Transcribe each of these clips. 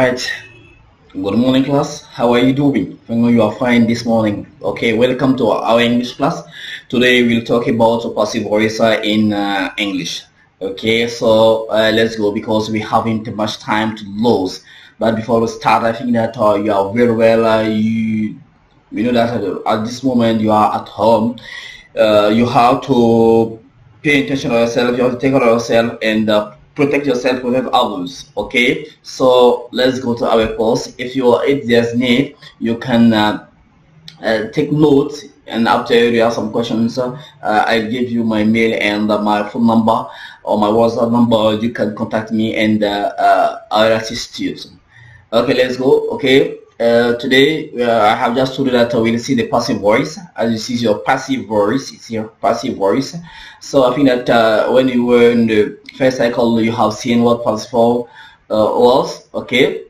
Right. Good morning, class. How are you doing? I know you are fine this morning. Okay, welcome to our English class. Today we'll talk about passive voice in uh, English. Okay, so uh, let's go because we haven't much time to lose. But before we start, I think that uh, you are very well. Uh, you, you know that at this moment you are at home. Uh, you have to pay attention to yourself. You have to take care of yourself and uh, protect yourself, protect others. Okay, so let's go to our course. If you are if there's need, you can uh, uh, take notes. And after you have some questions, uh, I give you my mail and my phone number or my WhatsApp number. You can contact me and uh, uh, I'll assist you. Okay, let's go. Okay, uh, today uh, I have just told you that uh, we'll see the passive voice. As you see your passive voice. It's your passive voice. So I think that uh, when you were in the first cycle you have seen what passive uh, was okay?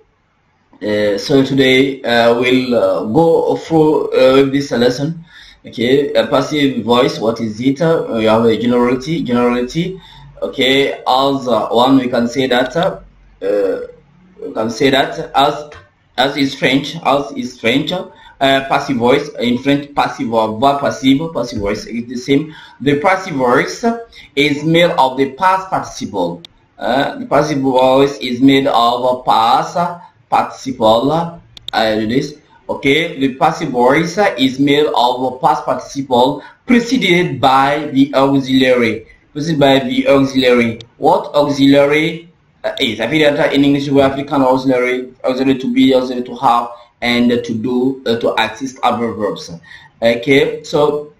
Uh, so today we'll go through this lesson. Okay? A passive voice what is it? You have a generality. Generality okay? As one we can say that we can say that as as is French, as is French, uh, passive voice in French, passive verb passive, passive voice is the same. The passive voice is made of the past participle. Uh, the passive voice is made of a past participle. I do this. Okay, the passive voice is made of a past participle preceded by the auxiliary. Preceded by the auxiliary. What auxiliary? Uh, is. I think in English we have African auxiliary, auxiliary to be, auxiliary to have, and to do, uh, to assist other verbs. Okay, so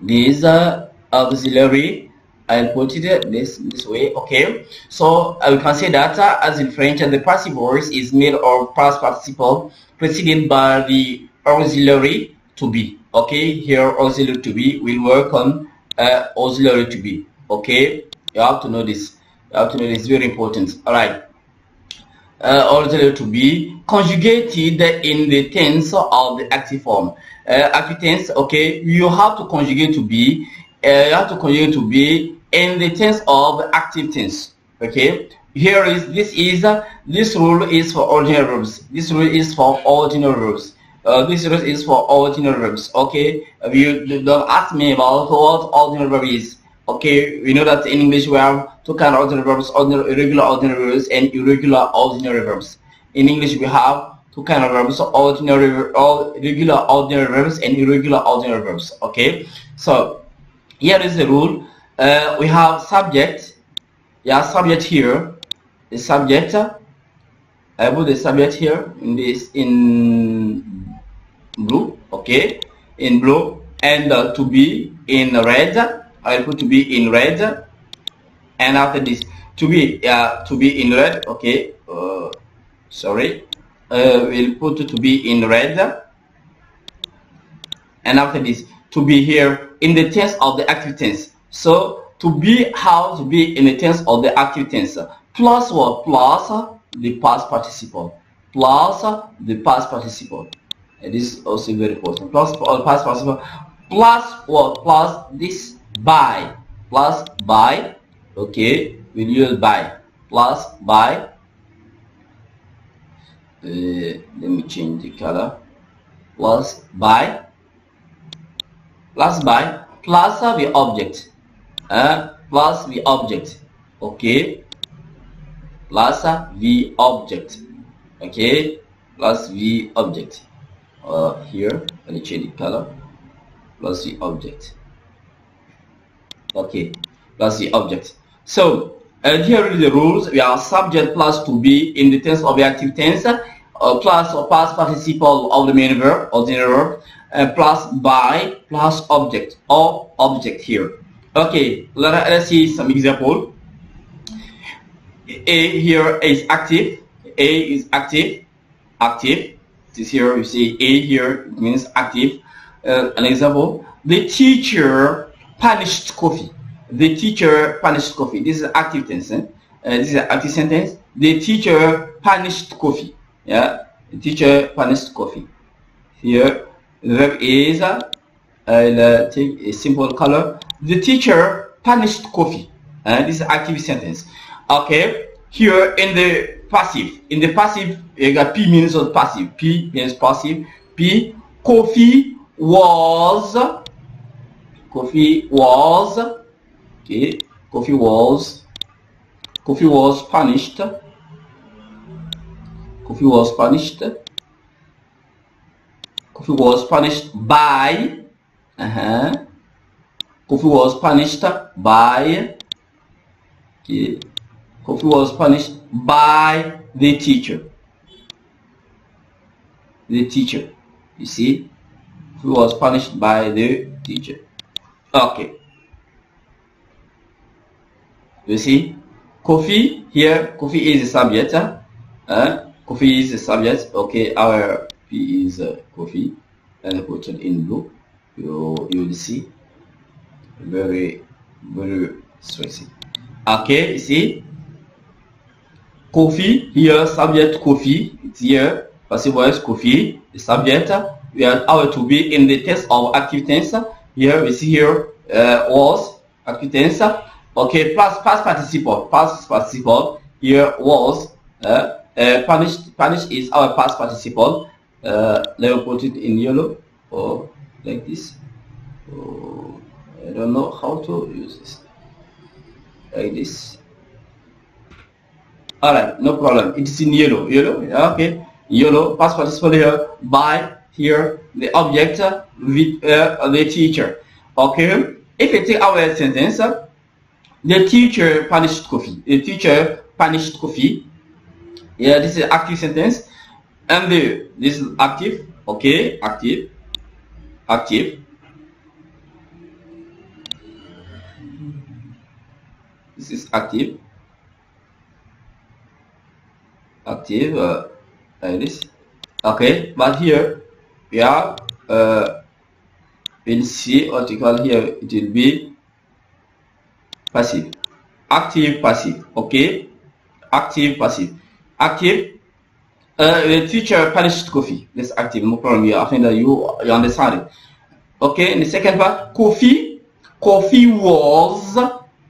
these are auxiliary. I'll put it this this way. Okay, so uh, we can say that uh, as in French, the passive voice is made of past participle preceded by the auxiliary to be. Okay, here auxiliary to be will work on uh, auxiliary to be. Okay, you have to know this actually it's very important. All right. Uh, also to be conjugated in the tense of the active form. Uh, active tense okay you have to conjugate to be uh, you have to conjugate to be in the tense of active tense okay? Here is this is uh, this rule is for ordinary verbs. This rule is for ordinary verbs. Uh, this rule is for ordinary verbs okay? If you don't ask me about what ordinary verb is okay we know that in english we have two kind of ordinary verbs ordinary irregular ordinary verbs and irregular ordinary verbs. In english we have two kind of verbs ordinary all regular ordinary verbs and irregular ordinary verbs okay? So here is the rule. Uh, we have subject yeah subject here the subject I put the subject here in this in blue okay? In blue and uh, to be in red I'll put to be in red. And after this to be uh, to be in red okay uh, sorry uh, we'll put to be in red. And after this to be here in the tense of the active tense. So to be how to be in the tense of the active tense. Plus what plus the past participle. Plus the past participle. And this is also very important. Plus past participle. Plus what plus this by plus by okay we use by plus by. Uh, let me change the color. Plus by plus by plus the object uh, plus the object okay. Plus the object okay plus the object. Uh, here let me change the color. Plus the object okay plus the object. So and here are the rules. We are subject plus to be in the tense of the active tense uh, plus or past participle of the main verb ordinary verb uh, plus by plus object or object here. Okay let, us see some example. A here is active a is active active. This here you see a here means active. Uh, an example the teacher punished Kofi. The teacher punished Kofi. This is active tense. Eh? Uh, this is active sentence. The teacher punished Kofi. Yeah, the teacher punished Kofi. Here, the verb is. Uh, I'll take a simple color. The teacher punished Kofi. Uh, this is active sentence. Okay. Here in the passive. In the passive, you got P means of passive. P means passive. P, Kofi was, Kofi was, okay, Kofi was, Kofi was punished. Kofi was punished. Kofi was punished by, uh -huh. Kofi was punished by, okay, Kofi was punished by the teacher. The teacher. You see? He was punished by the teacher. Okay. You see? Kofi here, Kofi is the subject. Uh, Kofi is the subject. Okay, our P is uh, Kofi. And put it in blue. You you will see. Very very stressy. Okay, you see? Kofi here, subject Kofi. It's here. Passive voice Kofi. The subject. We are how to be in the test of active tense. Here we see here uh, was active. Okay, plus past participle. Past participle here was uh, uh, punished. Punished is our past participle. Uh, let me put it in yellow or like this. I don't know how to use this. Like this. Alright, no problem. It's in yellow. Yellow, okay. Yellow, past participle here, by, here, the object, with uh, the teacher. Okay. If you take our sentence, the teacher punished Kofi. The teacher punished Kofi. Yeah, this is active sentence. And the, this is active. Okay, active. Active. This is active. Active. Uh, like this. Okay, but here are uh, in C article here it will be passive. Active passive okay? Active passive. Active uh, the teacher punished Kofi. This active no problem. Here I think that you you understand it. Okay in the second part Kofi Kofi was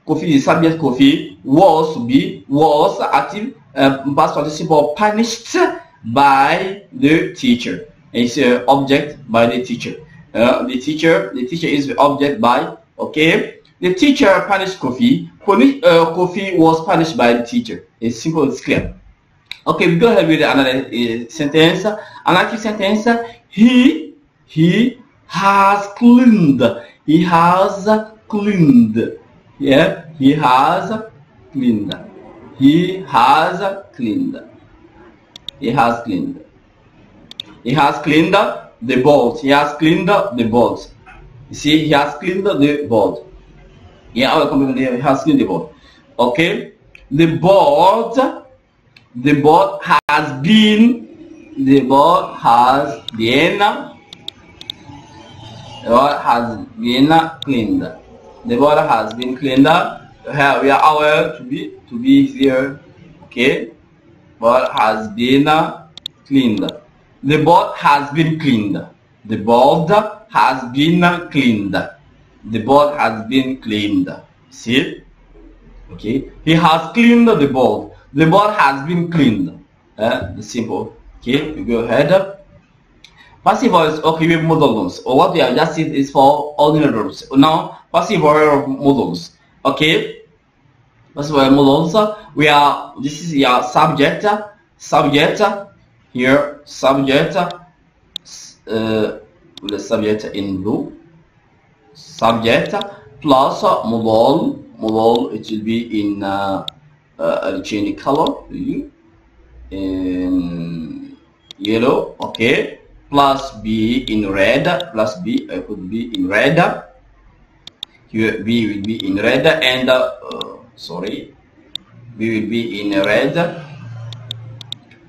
Kofi the subject Kofi was to be was active uh, past participle punished by the teacher it's an object by the teacher. Uh, the teacher the teacher is the object by okay? The teacher punished Kofi. Punish, uh, Kofi was punished by the teacher. It's simple it's clear. Okay we go ahead with another uh, sentence. Another sentence. He he has cleaned. He has cleaned. Yeah he has cleaned. He has cleaned. He has cleaned he has cleaned up the board. He has cleaned up the board. You see, he has cleaned up the board. Yeah, he has cleaned the board. Okay, the board, the board has been, the board has been, the board has been cleaned. The board has been cleaned. Here we are aware to be to be here. Okay, board has been cleaned. The board has been cleaned. The board has been cleaned. The board has been cleaned. See? Okay. He has cleaned the board. The board has been cleaned. Uh, simple. Okay. We go ahead. Passive voice okay with modals. Or what we have just seen is for ordinary verbs. Now passive voice of modals. Okay. Passive voice modals. We are this is your subject. Subject here subject uh, the subject in blue. Subject plus modal modal it will be in uh, uh, change color in yellow okay. Plus b in red plus b I could be in red. Here b will be in red and uh, sorry b will be in red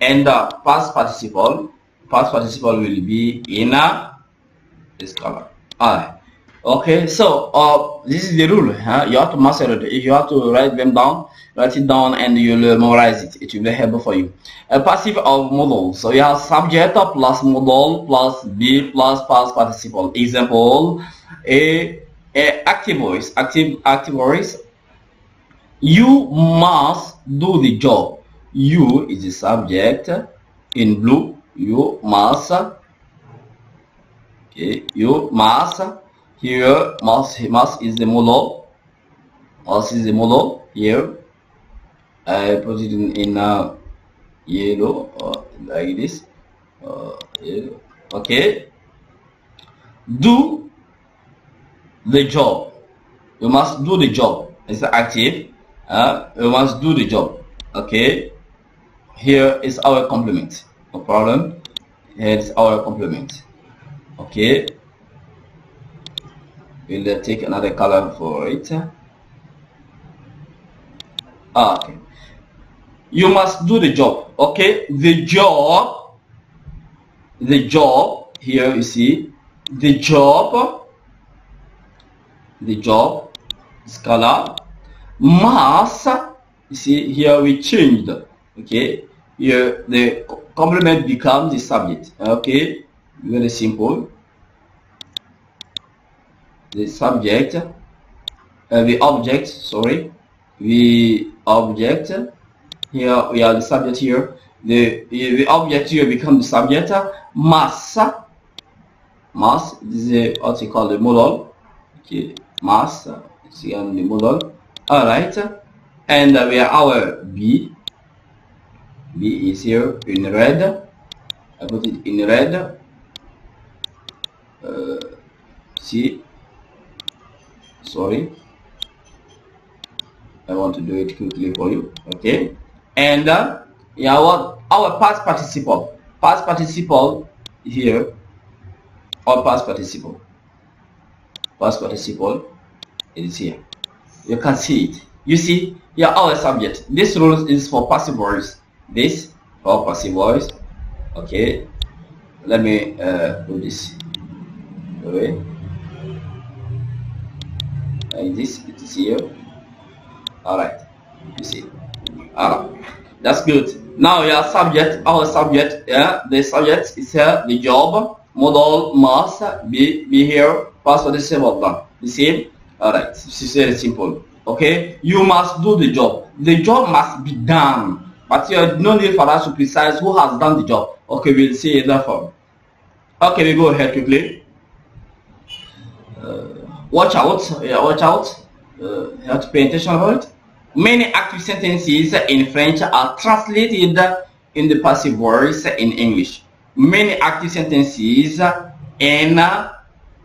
and the past participle past participle will be in a this color alright okay so uh, this is the rule huh? you have to master it. If you have to write them down write it down and you'll memorize it. It will be helpful for you. A passive of modal so you have subject plus modal plus be plus past participle. Example a, a active voice. Active active voice. You must do the job you is the subject. In blue you must okay you must here must must is the modal must is the modal here I put it in, in uh, yellow uh, like this uh, yellow. okay. Do the job. You must do the job. It's active. Uh, you must do the job. Okay here is our complement. No problem. Here is our complement. Okay. We'll take another color for it. Ah, okay. You must do the job okay? The job the job here you see the job the job color mass you see here we changed okay here the complement becomes the subject. Okay very simple. The subject. Uh, the object sorry. The object. Here we are the subject here. The the object here becomes the subject. Mass. Mass this is what you call the model. okay mass see on the model. all right and uh, we are our b b is here in red. I put it in red. Uh, see sorry. I want to do it quickly for you. Okay. And uh, yeah what our past participle. Past participle here. Or past participle. Past participle is here. You can see it. You see yeah our subject. This rule is for passive this passive voice. Okay. Let me uh, do this. Away like this it is here. All right you see. All right that's good. Now your subject our subject yeah the subject is here the job model must be be here past participle done the same? All right this is very simple. Okay. You must do the job. The job must be done but you have no need for us to precise who has done the job. Okay we'll see that form okay we go ahead quickly. Uh, watch out. Yeah watch out. Uh, you have to pay attention about it. Many active sentences in French are translated in the passive voice in English. Many active sentences in, uh,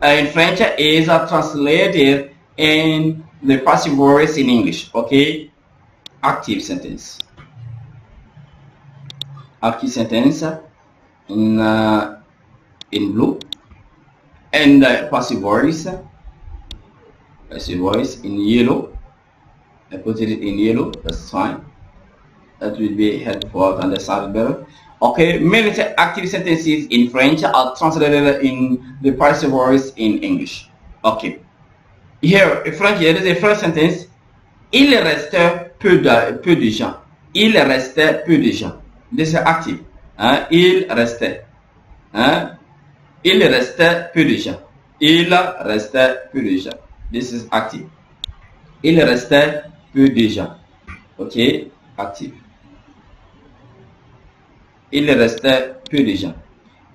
in French is translated in the passive voice in English. Okay, active sentence. Active sentence in uh, in blue and uh, passive voice passive voice in yellow I put it in yellow, that's fine. That will be helpful to understand better. Okay, many active sentences in French are translated in the passive voice in English. Okay. Here, in French, there is a first sentence. Il reste peu de, peu de gens. Il reste peu de gens. Is active. Hein? Il restait. Hein? Il restait peu de gens. Il restait peu de gens. This is active. Il restait peu déjà. Ok, active. Il restait peu de gens.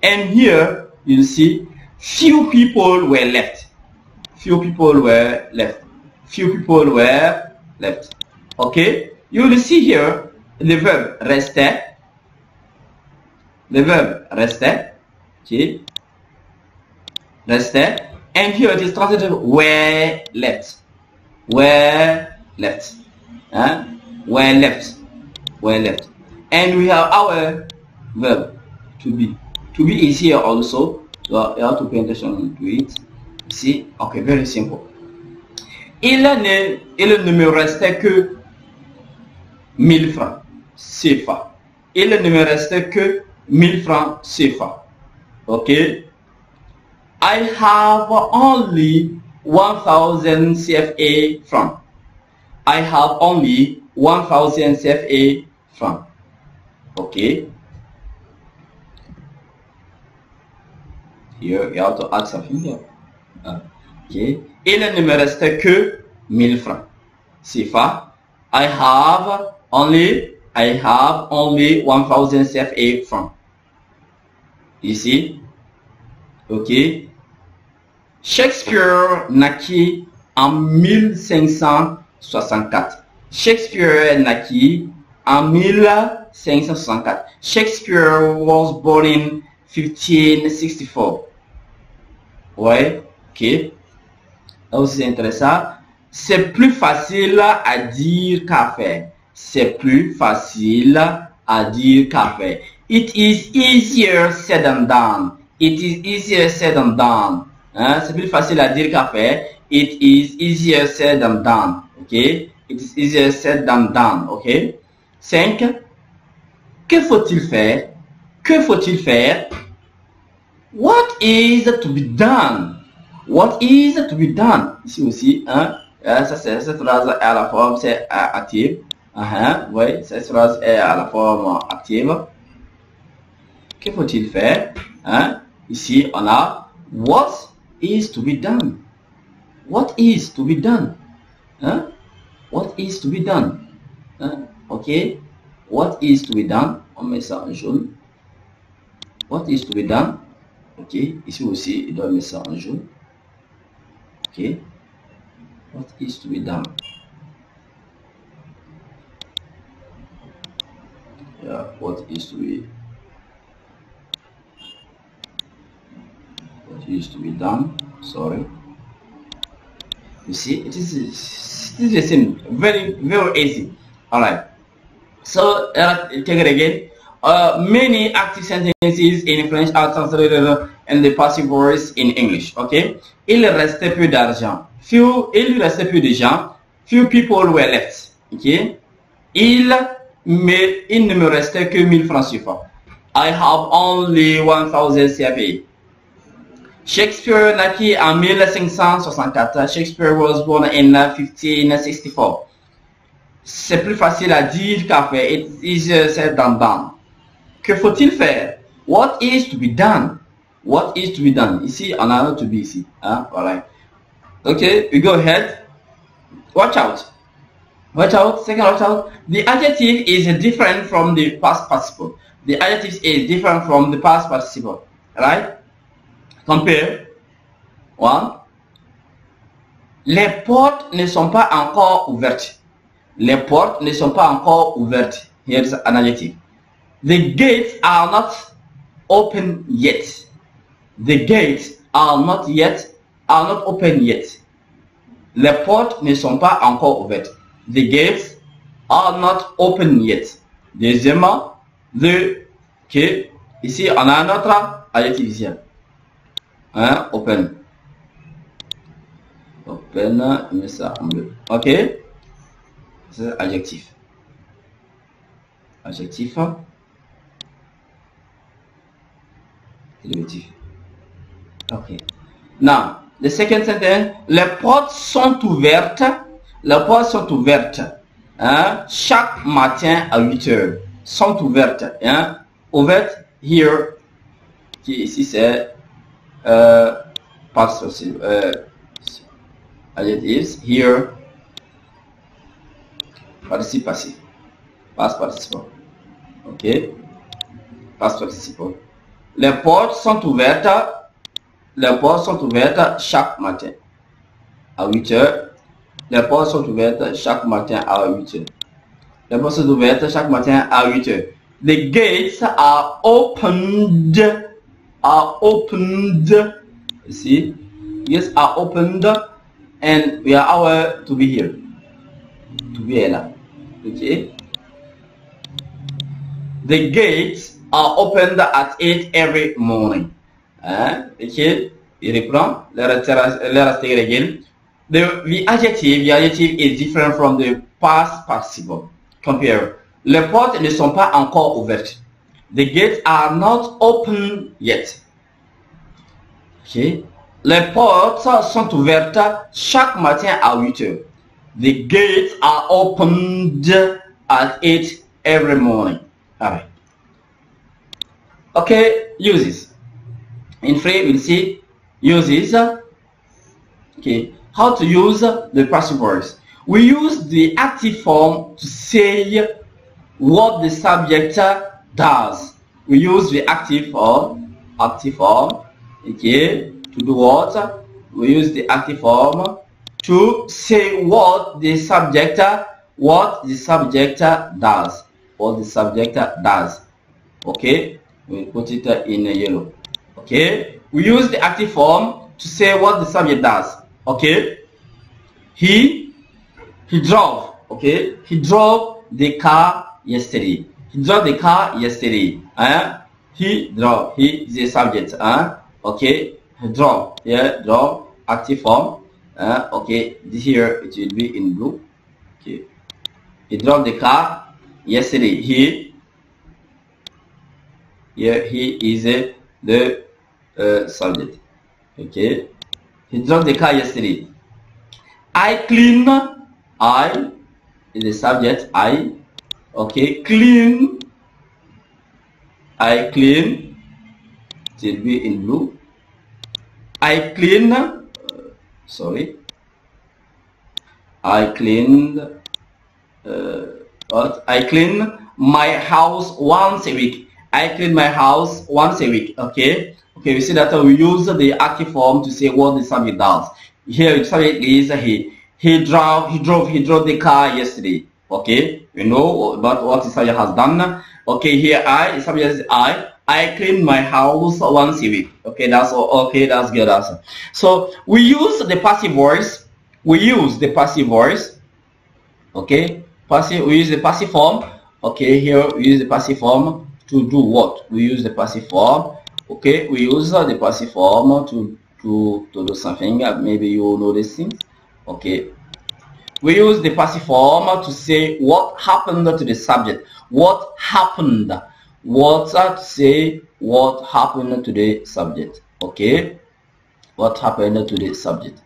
And here you see few people were left. Few people were left. Few people were left. Okay, you will see here the verb restait. The verb restait. Okay, restait. And here it is translated were left. Were left. Huh? Were left. Were left. And we have our verb to be. To be is here also. So you have to pay attention to it. See? Okay, very simple. Il ne, il ne me restait que 1000 francs CFA. Il ne me restait que 1000 francs CFA. Okay? I have only 1000 CFA francs. I have only 1000 CFA francs. Okay. Here you have to add something here. Ah, okay. Il ne me reste que 1000 francs. CFA. I have only I have only 1000 CFA francs. See? Ok. Shakespeare naquit en 1564. Shakespeare naquit en 1564. Shakespeare was born in 1564. Ouais, ok. C'est intéressant. C'est plus facile à dire qu'à faire. C'est plus facile à dire qu'à faire. It is easier said than done. It is easier said than done. Hein? C'est plus facile à dire qu'à faire. It is easier said than done. OK? It is easier said than done. OK? 5. Que faut-il faire? Que faut-il faire? What is to be done? What is to be done? Ici aussi, hein? Euh, ça, c'est, cette phrase est à la forme c'est active. Uh -huh. Oui, cette phrase est à la forme active. Que faut-il faire? Hein? Ici, on a what is to be done? What is to be done? Hein? What is to be done? Hein? Ok? What is to be done? On met ça en jaune. What is to be done? Ok? Ici aussi, il doit mettre ça en jaune. Ok? What is to be done? Yeah, what is to be what is to be done? Sorry. You see, it is it is the same. Very very easy. All right. So uh, take it again. Uh, many active sentences in French are translated in the passive voice in English. Okay. Il restait peu d'argent. Few, il restait peu de gens. Few people were left. Okay. Il, me, il ne me restait que 1000 francs CFA. I have only 1000 CFA. Shakespeare naquit en 1564. Shakespeare was born in uh, 1564. C'est plus facile à dire qu'à faire. It's easier said than done. Que faut-il faire? What is to be done? What is to be done? Ici, on a to be ici. Hein? Voilà. Okay, we go ahead. Watch out. Watch out. Second, watch out. The adjective is different from the past participle. The adjective is different from the past participle. Right? Compare. One. Les portes ne sont pas encore ouvertes. Les portes ne sont pas encore ouvertes. Here's an adjective. The gates are not open yet. The gates are not yet are not open yet. Les portes ne sont pas encore ouvertes. The gates are not open yet. Deuxièmement, the que ici on a un autre adjectif. Hein, open. Open, mais ça en bleu. Ok? C'est adjectif. Adjectif. Adjectif. Ok. Now, the second sentence, les portes sont ouvertes. Les portes sont ouvertes. Hein, chaque matin à 8 heures. Sont ouvertes. Hein, ouvertes, here. Qui ici c'est past euh, adjectives. Here. Participe passé. Past participe. Ok. Past participe. Les portes sont ouvertes les portes sont ouvertes chaque matin à 8 heures. Les portes sont ouvertes chaque matin à 8 heures. Les portes sont ouvertes chaque matin à 8 heures. The gates are opened. Are opened. You see? Gates are opened and we are our to be here. To be là. Okay? The gates are opened at 8 every morning. Hein? Okay? You reprend? Let us, let take it again. The, the adjective, the adjective is different from the past participle. Compare. Les portes ne sont pas encore ouvertes. The gates are not open yet. Okay? Les portes sont ouvertes chaque matin à 8 heures. The gates are opened at 8 every morning. Alright. Okay, uses. In free, we'll see uses. Okay, how to use the passive voice. We use the active form to say what the subject does. We use the active form, active form, okay, to do what? We use the active form to say what the subject, what the subject does, what the subject does. Okay, we put it in yellow. Okay, we use the active form to say what the subject does. Okay, he he drove. Okay, he drove the car yesterday. He drove the car yesterday. Uh, he drove. He is the subject. Uh, okay, he drove. Yeah, drove. Active form. Uh, okay, this here it will be in blue. Okay, he drove the car yesterday. He here he is uh, the uh, subject. Okay, he drove the car yesterday. I clean. I is the subject. I okay clean. I clean. Will be in blue. I clean uh, sorry. I cleaned uh, what? I clean my house once a week. I clean my house once a week okay? Okay we see that we use the active form to say what the subject does. Here the subject is he he drove he drove he drove the car yesterday okay you know about what Isaiah has done? Okay here I Isaiah says I I clean my house once a week. Okay that's okay that's good answer so we use the passive voice. We use the passive voice. Okay passive we use the passive form. Okay here we use the passive form to do what? We use the passive form. Okay we use uh, the passive form to to to do something. Uh, maybe you know this thing. Okay we use the passive form to say what happened to the subject. What happened? What to say what happened to the subject. Okay? What happened to the subject.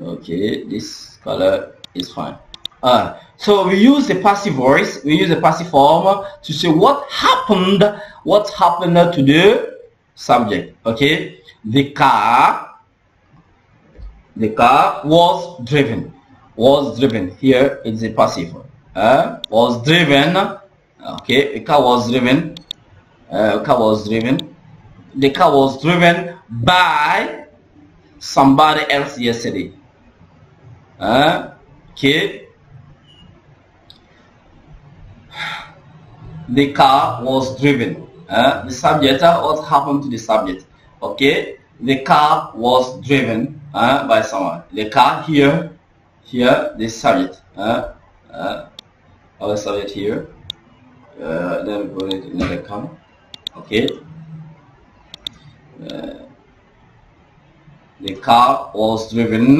Okay, this color is fine. Uh, so we use the passive voice, we use the passive form to say what happened, what happened to the subject. Okay? The car, the car was driven was driven. Here it's a passive. Uh, was driven. Okay the car was driven. Uh, car was driven. The car was driven by somebody else yesterday. Uh, okay. The car was driven. Uh, the subject uh, what happened to the subject? Okay the car was driven uh, by someone. The car here here this subject uh, uh, our subject here. Uh, then put it in another comma okay. Uh, the car was driven.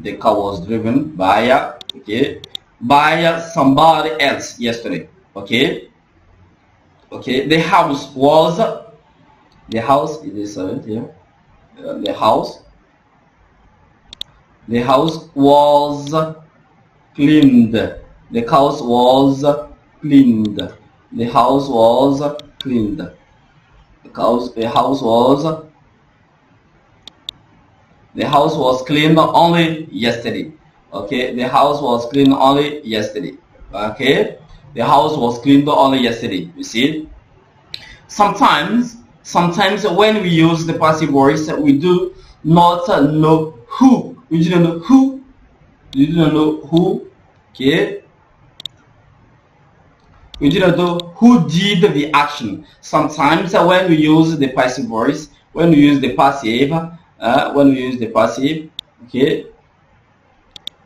The car was driven by okay by somebody else yesterday. Okay. Okay. The house was the house is this subject here. Uh, the house the house was cleaned. The house was cleaned. The house was cleaned. The house, the house was the house was cleaned only yesterday. Okay, the house was cleaned only yesterday. Okay, the house was cleaned only yesterday. You see, sometimes, sometimes when we use the passive voice, we do not know who we didn't know who. We didn't know who okay we didn't know who did the action. Sometimes uh, when we use the passive voice when we use the passive uh, when we use the passive okay.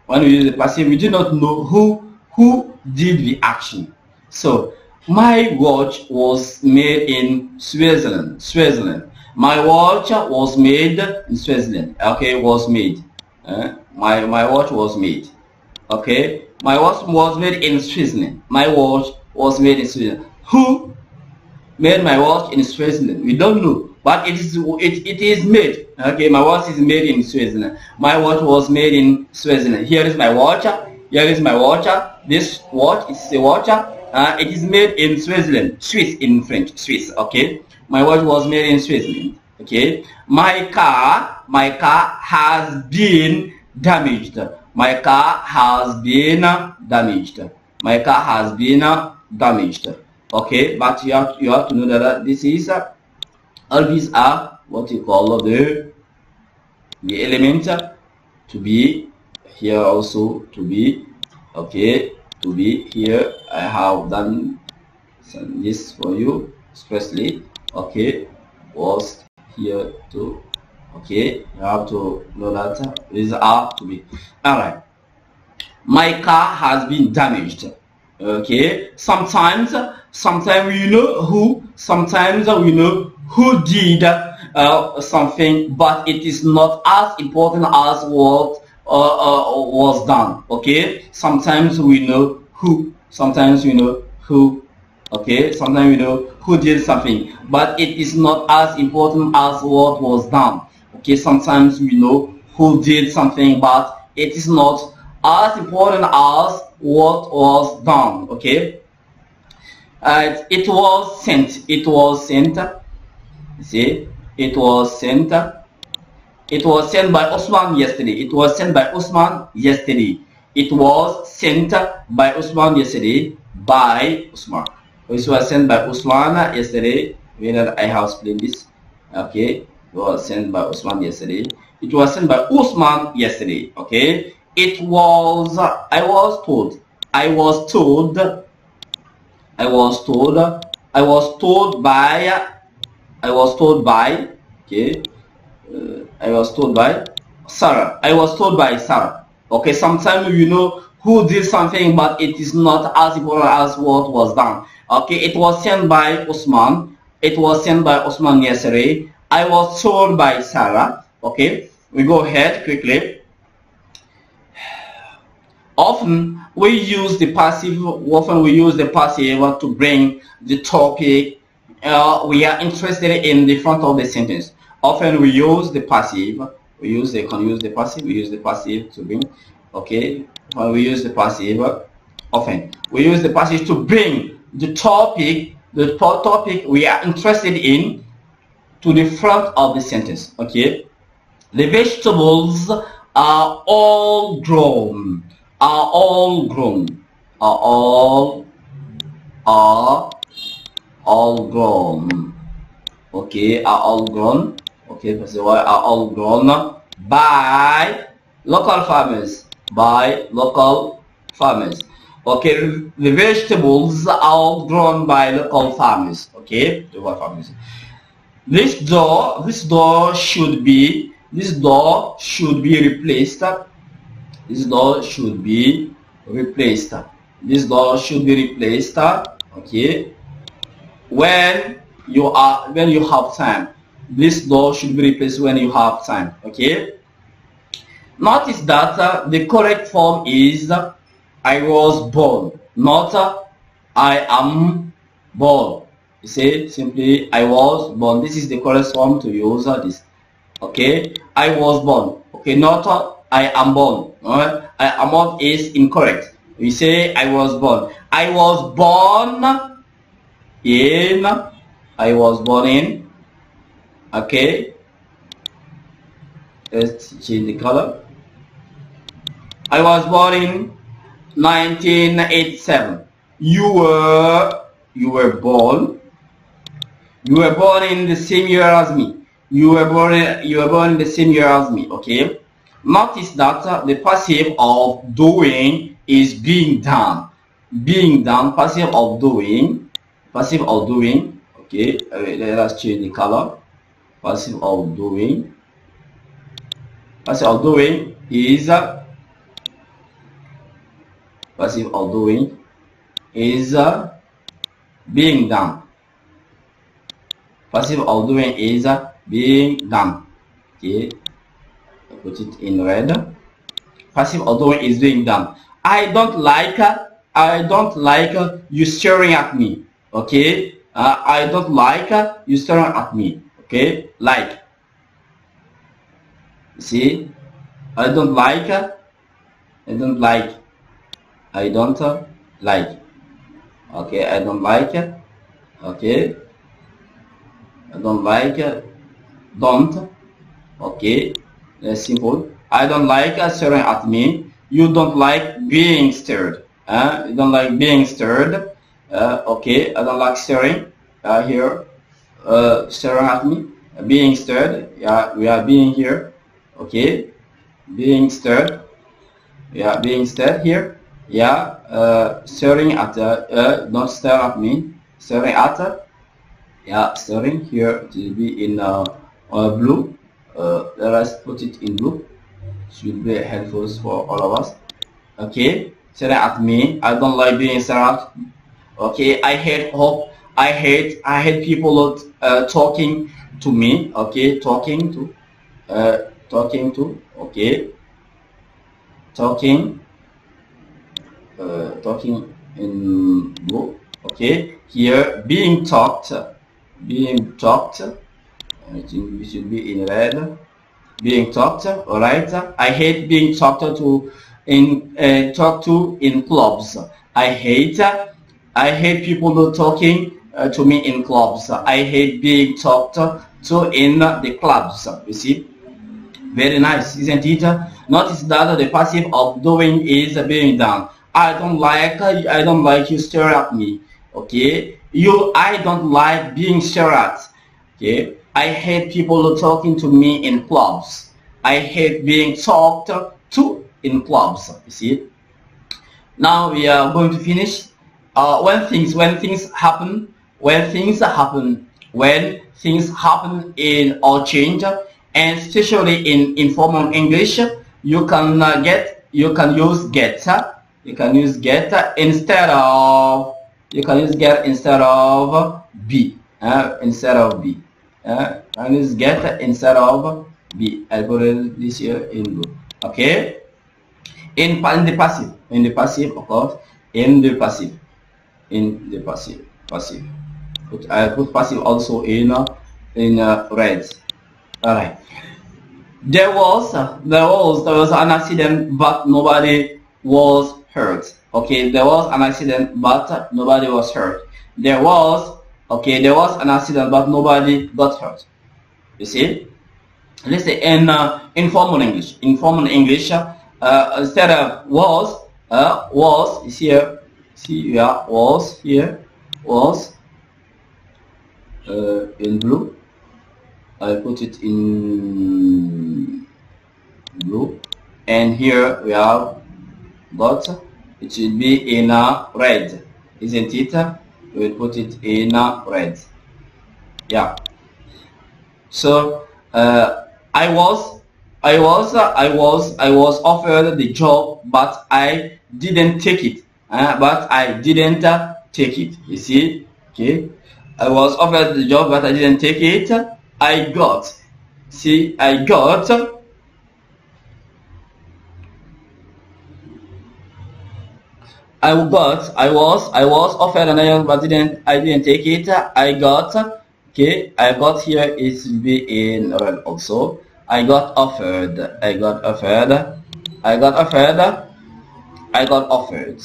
When we use the passive we do not know who who did the action. So my watch was made in Switzerland Switzerland. My watch was made in Switzerland. Okay was made uh, my my watch was made. Okay? My watch was made in Switzerland. My watch was made in Switzerland. Who made my watch in Switzerland? We don't know. But it is it, it is made. Okay? My watch is made in Switzerland. My watch was made in Switzerland. Here is my watch. Here is my watch. This watch is a watch. Uh, it is made in Switzerland. Swiss in French. Swiss. Okay? My watch was made in Switzerland okay? My car my car has been damaged. My car has been damaged. My car has been damaged. Okay? But you have you have to know that this is all these are what you call the the element to be here also to be okay? To be here. I have done this for you expressly. Okay? Was here too okay you have to know that these to be all right. My car has been damaged okay? Sometimes sometimes we know who sometimes we know who did uh, something but it is not as important as what uh, uh, was done okay? Sometimes we know who sometimes we know who okay sometimes we know who did something but it is not as important as what was done. Okay sometimes we know who did something but it is not as important as what was done. Okay? Uh, it was sent. It was sent. See? It was sent. It was sent by Osman yesterday. It was sent by Osman yesterday. It was sent by Osman yesterday by Osman which was sent by Usman yesterday. When I have explained this okay. It was sent by Usman yesterday. It was sent by Usman yesterday. Okay. It was I was told I was told I was told I was told by I was told by okay. Uh, I was told by Sarah. I was told by Sarah. Okay. Sometimes you know who did something but it is not as important as what was done Okay, it was sent by Osman. It was sent by Osman yesterday. I was told by Sarah. Okay, we go ahead quickly. Often we use the passive. Often we use the passive to bring the topic uh, we are interested in the front of the sentence. Often we use the passive. We use the can use the passive. We use the passive to bring. Okay, when we use the passive, often we use the passive to bring the topic, the topic we are interested in to the front of the sentence. Okay. The vegetables are all grown. Are all grown. Are all are all grown. Okay, are all grown. Okay, are all grown by local farmers. By local farmers. Okay, the vegetables are all grown by local farmers. Okay, local farmers. This door, this door should be, this door should be replaced. This door should be replaced. This door should be replaced. Okay, when you are, when you have time. This door should be replaced when you have time. Okay. Notice that uh, the correct form is I was born, not I am born. You say simply I was born. This is the correct form to use this. Okay, I was born. Okay, not I am born. Alright, I am born is incorrect. We say I was born. I was born in. I was born in. Okay. Let's change the color. I was born in 1987 you were you were born. You were born in the same year as me. You were born you were born in the same year as me okay? Notice that uh, the passive of doing is being done. Being done passive of doing passive of doing okay? Let us change the color. Passive of doing. Passive of doing is uh, passive of doing is uh, being done. Passive of doing is uh, being done. Okay, I put it in red. Passive of doing is being done. I don't like. Uh, I don't like uh, you staring at me. Okay, uh, I don't like uh, you staring at me. Okay, like. See, I don't like. Uh, I don't like I don't like okay I don't like it okay I don't like it don't okay that's simple I don't like staring at me you don't like being stared uh, you don't like being stared Uh, okay, I don't like staring uh, here, uh, staring at me, being stared. Yeah, we are being here. Okay, being stared. Yeah, being stared here. Yeah, uh, staring at, uh, uh, don't stare at me, staring at. yeah, staring here to be in uh, blue. Uh, let us put it in blue. Should be helpful for all of us. Okay, staring at me. I don't like being stared at okay i hate hope i hate i hate people uh, talking to me okay talking to uh, talking to okay talking uh, talking in blue okay here being talked being talked I think we should be in red being talked all right i hate being talked to in uh, talked to in clubs i hate I hate people not talking uh, to me in clubs. I hate being talked to in the clubs. You see? Very nice, isn't it? Notice that the passive of doing is being done. I don't like I don't like you stare at me. Okay? You I don't like being stared at. Okay? I hate people talking to me in clubs. I hate being talked to in clubs. You see? Now we are going to finish uh, when things when things happen when things happen when things happen in or change and especially in informal English you can uh, get you can use get you can use get instead of you can use get instead of be uh, instead of be uh, and use get instead of be I put this here in blue. Okay? In, in the passive. In the passive of course. In the passive. In the passive passive. Put, I put passive also in uh, in uh, red all right there was uh, there was there was an accident but nobody was hurt. Okay there was an accident but nobody was hurt. There was okay there was an accident but nobody got hurt. You see? Let's say in uh, informal english. Informal english uh, instead of was uh, was is here. See yeah was here was uh, in blue. I put it in blue. And here we have got it should be in a red isn't it we'll put it in a red yeah so uh, I was I was I was I was offered the job but I didn't take it uh, but I didn't uh, take it. You see, okay. I was offered the job, but I didn't take it. I got, see, I got. I got, I was, I was offered another, but didn't, I didn't take it. I got, okay, I got here in red also. I got offered, I got offered, I got offered, I got offered.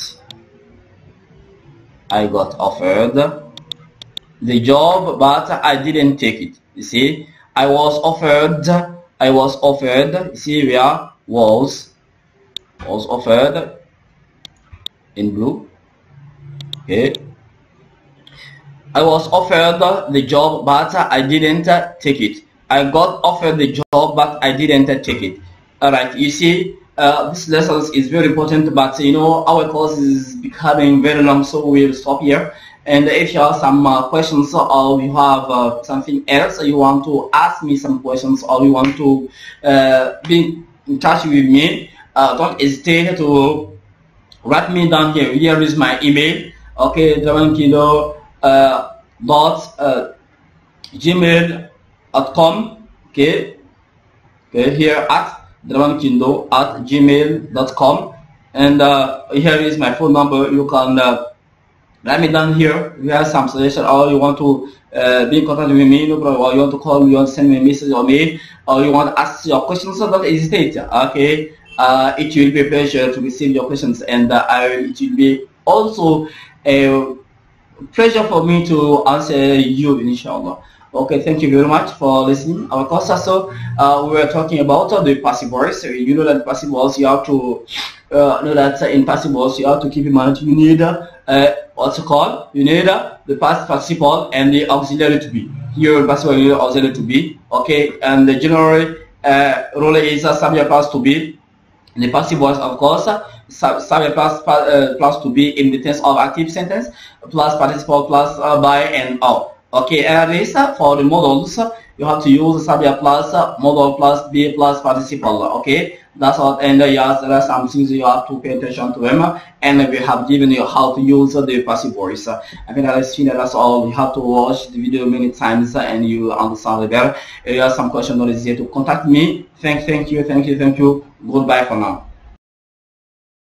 I got offered the job, but I didn't take it. You see, I was offered, I was offered, you see where was, was offered in blue. Okay. I was offered the job, but I didn't take it. I got offered the job, but I didn't take it. All right, you see, uh, this lesson is very important, but you know our course is becoming very long, so we'll stop here. And if you have some uh, questions or you have uh, something else you want to ask me some questions or you want to uh, be in touch with me, uh, don't hesitate to write me down here. Here is my email. Okay, Kilo uh, dot gmail.com. Okay, okay here at dramankindo at gmail.com and uh, here is my phone number. You can uh, write me down here. If you have some suggestion or you want to uh, be in contact with me no problem. Or you want to call me you want to send me a message or mail or you want to ask your questions so don't hesitate. Okay uh, it will be a pleasure to receive your questions and uh, I, it will be also a pleasure for me to answer you inshallah Okay, thank you very much for listening. Our course so uh, we were talking about uh, the passive voice. You know that passive voice you have to uh, know that in passive voice you have to keep in mind you need uh, what's it called? You need uh, the past participle and the auxiliary to be. Here, participle auxiliary to be. Okay, and the general uh, rule is uh, subject plus to be. The passive voice, of course, subject plus, uh, plus to be in the tense of active sentence, plus participle plus uh, by and of. Okay, and this uh, for the modals, you have to use subject plus modal plus be plus participle. Okay, that's all. And uh, yes, there are some things you have to pay attention to them. And we have given you how to use the passive voice. I think that's that's all. You have to watch the video many times and you understand it better. If you have some question, don't hesitate to contact me. Thank, thank you, thank you, thank you. Goodbye for now.